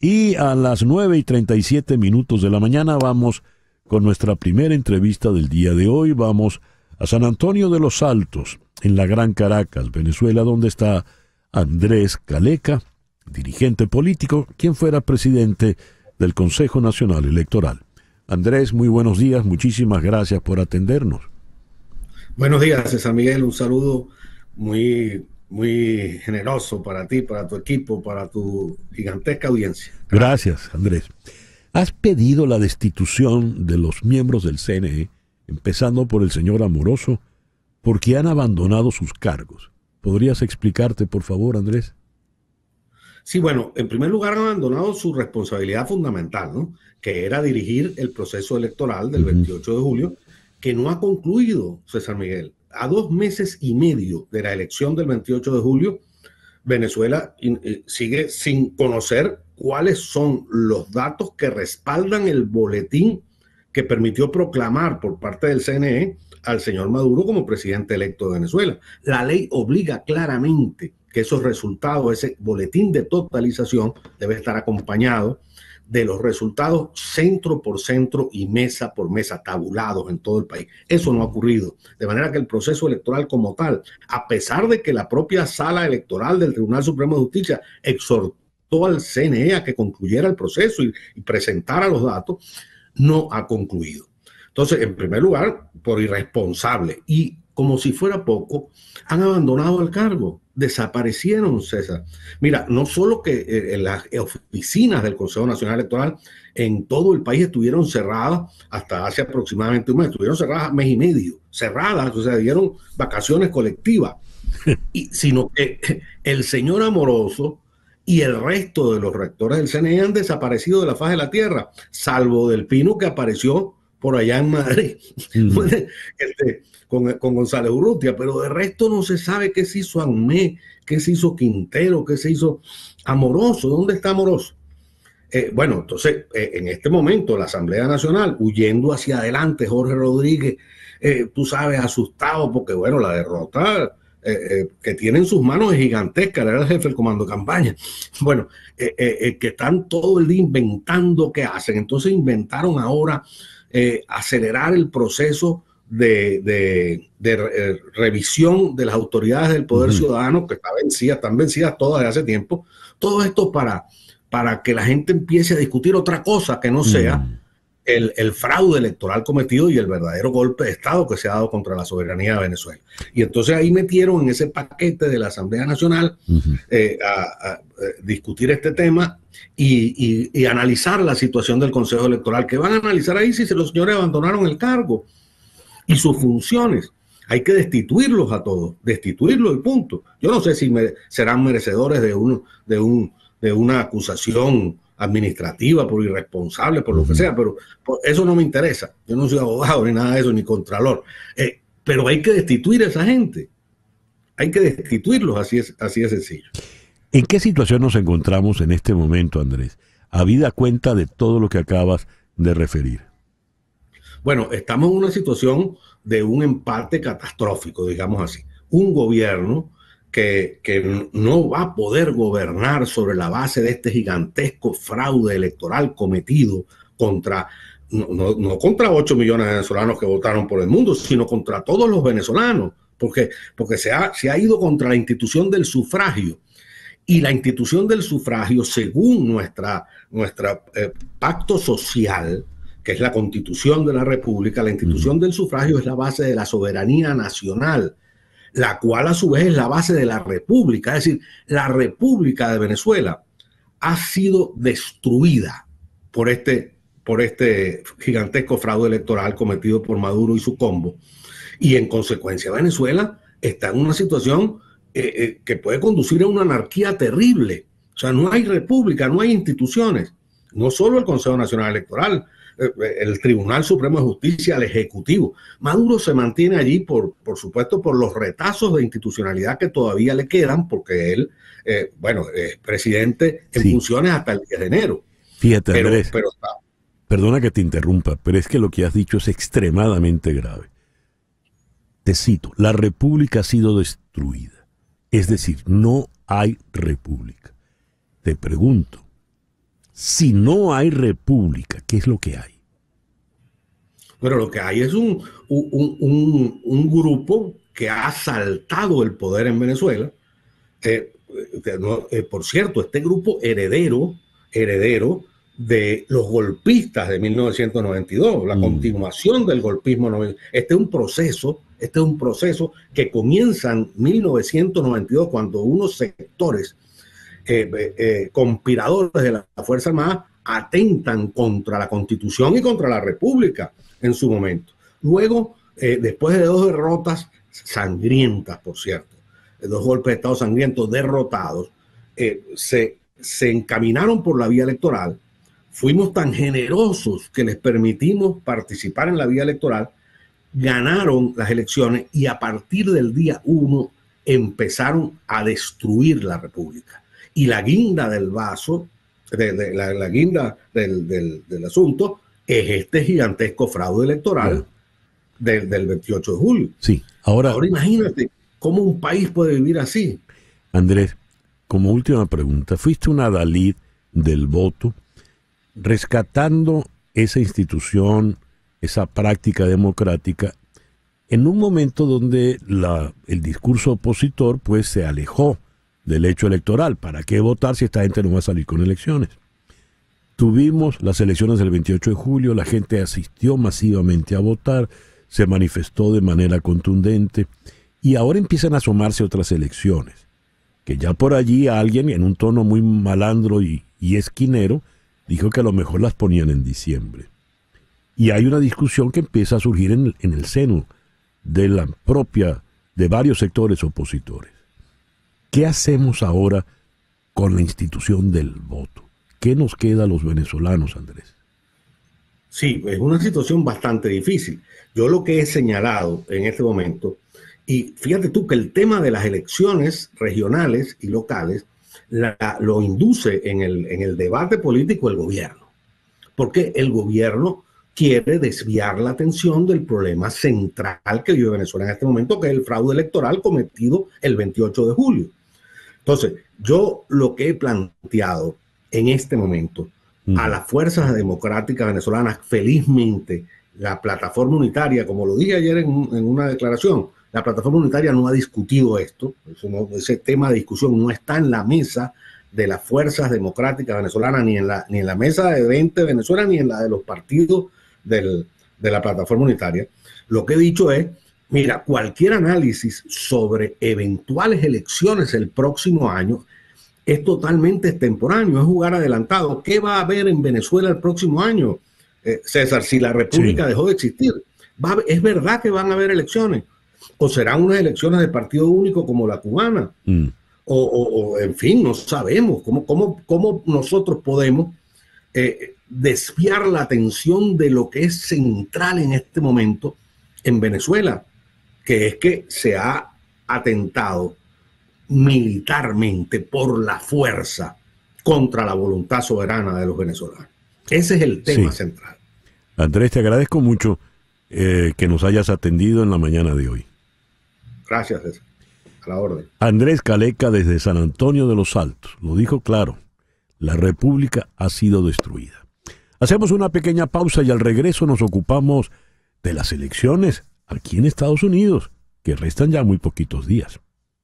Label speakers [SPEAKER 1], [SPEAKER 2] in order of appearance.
[SPEAKER 1] Y a las 9 y 37 minutos de la mañana vamos con nuestra primera entrevista del día de hoy. Vamos a San Antonio de los Altos, en la Gran Caracas, Venezuela, donde está Andrés Caleca, dirigente político, quien fuera presidente del Consejo Nacional Electoral. Andrés, muy buenos días, muchísimas gracias por atendernos.
[SPEAKER 2] Buenos días, César Miguel, un saludo muy, muy generoso para ti, para tu equipo, para tu gigantesca audiencia.
[SPEAKER 1] Gracias, Andrés. Has pedido la destitución de los miembros del CNE, empezando por el señor Amoroso, porque han abandonado sus cargos. ¿Podrías explicarte, por favor, Andrés?
[SPEAKER 2] Sí, bueno, en primer lugar han abandonado su responsabilidad fundamental, ¿no? que era dirigir el proceso electoral del 28 de julio, que no ha concluido, César Miguel. A dos meses y medio de la elección del 28 de julio, Venezuela eh, sigue sin conocer cuáles son los datos que respaldan el boletín que permitió proclamar por parte del CNE al señor Maduro como presidente electo de Venezuela. La ley obliga claramente que esos resultados, ese boletín de totalización debe estar acompañado de los resultados centro por centro y mesa por mesa, tabulados en todo el país. Eso no ha ocurrido. De manera que el proceso electoral como tal, a pesar de que la propia sala electoral del Tribunal Supremo de Justicia exhortó al CNE a que concluyera el proceso y, presentara los datos, no ha concluido. Entonces, en primer lugar, por irresponsable y como si fuera poco, han abandonado el cargo. Desaparecieron, César. Mira, no solo que eh, las oficinas del Consejo Nacional Electoral en todo el país estuvieron cerradas hasta hace aproximadamente un mes, estuvieron cerradas mes y medio, cerradas, o sea, dieron vacaciones colectivas, y, sino que el señor Amoroso y el resto de los rectores del CNE han desaparecido de la faz de la tierra, salvo del Pino que apareció por allá en Madrid. este, con, González Urrutia, pero de resto no se sabe qué se hizo Anmé, qué se hizo Quintero, qué se hizo Amoroso, ¿dónde está Amoroso? Eh, bueno, entonces, eh, en este momento, la Asamblea Nacional, huyendo hacia adelante, Jorge Rodríguez, eh, tú sabes, asustado, porque bueno, la derrota que tiene en sus manos es gigantesca, era el jefe del comando de campaña. Bueno, que están todo el día inventando qué hacen. Entonces inventaron ahora acelerar el proceso de, eh, revisión de las autoridades del Poder Ciudadano, que está vencidas, están vencidas todas desde hace tiempo. Todo esto para, para que la gente empiece a discutir otra cosa que no sea el, fraude electoral cometido y el verdadero golpe de Estado que se ha dado contra la soberanía de Venezuela. Y entonces ahí metieron en ese paquete de la Asamblea Nacional eh, a, discutir este tema y, y, analizar la situación del Consejo Electoral, que van a analizar ahí si los señores abandonaron el cargo y sus funciones. Hay que destituirlos a todos, destituirlos y punto. Yo no sé si serán merecedores de, uno, de, un, de una acusación administrativa por irresponsable, por lo que sea, pero eso no me interesa. Yo no soy abogado ni nada de eso, ni contralor. Eh, pero hay que destituir a esa gente. Hay que destituirlos, así es, así es sencillo.
[SPEAKER 1] ¿En qué situación nos encontramos en este momento, Andrés? Habida cuenta de todo lo que acabas de referir.
[SPEAKER 2] Bueno, estamos en una situación de un empate catastrófico, digamos así. Un gobierno que, no va a poder gobernar sobre la base de este gigantesco fraude electoral cometido contra, no, contra 8 millones de venezolanos que votaron por el mundo, sino contra todos los venezolanos, porque, porque se, ha, se ha ido contra la institución del sufragio. Y la institución del sufragio, según nuestra, nuestra eh, pacto social, que es la constitución de la República, la institución del sufragio es la base de la soberanía nacional, la cual a su vez es la base de la República. Es decir, la República de Venezuela ha sido destruida por este, por este gigantesco fraude electoral cometido por Maduro y su combo. Y en consecuencia Venezuela está en una situación eh, eh, que puede conducir a una anarquía terrible. O sea, no hay república, no hay instituciones. No solo el Consejo Nacional Electoral, el Tribunal Supremo de Justicia, el Ejecutivo. Maduro se mantiene allí, por, por supuesto, por los retazos de institucionalidad que todavía le quedan, porque él, eh, bueno, es presidente en funciones hasta el 10 de enero.
[SPEAKER 1] Fíjate, Andrés, perdona que te interrumpa, pero es que lo que has dicho es extremadamente grave. Te cito, la república ha sido destruida. Es decir, no hay república. Te pregunto, Si no hay república, ¿qué es lo que hay?
[SPEAKER 2] Pero lo que hay es un, un, un, grupo que ha asaltado el poder en Venezuela. Eh, eh, por cierto, este grupo heredero, heredero de los golpistas de 1992, la mm. continuación del golpismo. Este es un proceso, este es un proceso que comienza en 1992 cuando unos sectores eh, eh, conspiradores de la Fuerza Armada atentan contra la Constitución y contra la República en su momento. Luego, eh, después de dos derrotas sangrientas, por cierto, dos golpes de Estado sangrientos derrotados, se, se encaminaron por la vía electoral fuimos tan generosos que les permitimos participar en la vía electoral, ganaron las elecciones y a partir del día uno empezaron a destruir la República. Y la guinda del vaso, de, la, guinda del, asunto, es este gigantesco fraude electoral del, 28 de julio.
[SPEAKER 1] Sí, ahora,
[SPEAKER 2] ahora imagínate cómo un país puede vivir así.
[SPEAKER 1] Andrés, como última pregunta, fuiste una Dalí del voto rescatando esa institución, esa práctica democrática, en un momento donde la, el discurso opositor pues se alejó del hecho electoral. ¿Para qué votar si esta gente no va a salir con elecciones? Tuvimos las elecciones del 28 de julio, la gente asistió masivamente a votar, se manifestó de manera contundente y ahora empiezan a asomarse otras elecciones, que ya por allí alguien en un tono muy malandro y, esquinero dijo que a lo mejor las ponían en diciembre. Y hay una discusión que empieza a surgir en en el seno de la propia, de varios sectores opositores. ¿Qué hacemos ahora con la institución del voto? ¿Qué nos queda a los venezolanos, Andrés?
[SPEAKER 2] Sí, es una situación bastante difícil. Yo lo que he señalado en este momento, y fíjate tú que el tema de las elecciones regionales y locales lo induce en el, debate político el gobierno, porque el gobierno quiere desviar la atención del problema central que vive Venezuela en este momento, que es el fraude electoral cometido el 28 de julio. Entonces, yo lo que he planteado en este momento a las fuerzas democráticas venezolanas, felizmente, la plataforma unitaria, como lo dije ayer en, en una declaración, la plataforma unitaria no ha discutido esto, ese tema de discusión no está en la mesa de las fuerzas democráticas venezolanas, ni en la, ni en la mesa de 20 de Venezuela, ni en la de los partidos de la plataforma unitaria. Lo que he dicho es, mira, cualquier análisis sobre eventuales elecciones el próximo año es totalmente extemporáneo, es jugar adelantado. ¿Qué va a haber en Venezuela el próximo año, eh, César, si la República dejó de existir? es verdad que van a haber elecciones, o serán unas elecciones de partido único como la cubana. Mm. O, en fin, no sabemos cómo, cómo, cómo nosotros podemos eh, desviar la atención de lo que es central en este momento en Venezuela, que es que se ha atentado militarmente por la fuerza contra la voluntad soberana de los venezolanos. Ese es el tema central.
[SPEAKER 1] Andrés, te agradezco mucho eh, que nos hayas atendido en la mañana de hoy.
[SPEAKER 2] Gracias, A la orden.
[SPEAKER 1] Andrés Caleca desde San Antonio de los Altos. Lo dijo claro. La República ha sido destruida. Hacemos una pequeña pausa y al regreso nos ocupamos de las elecciones aquí en Estados Unidos, que restan ya muy poquitos días.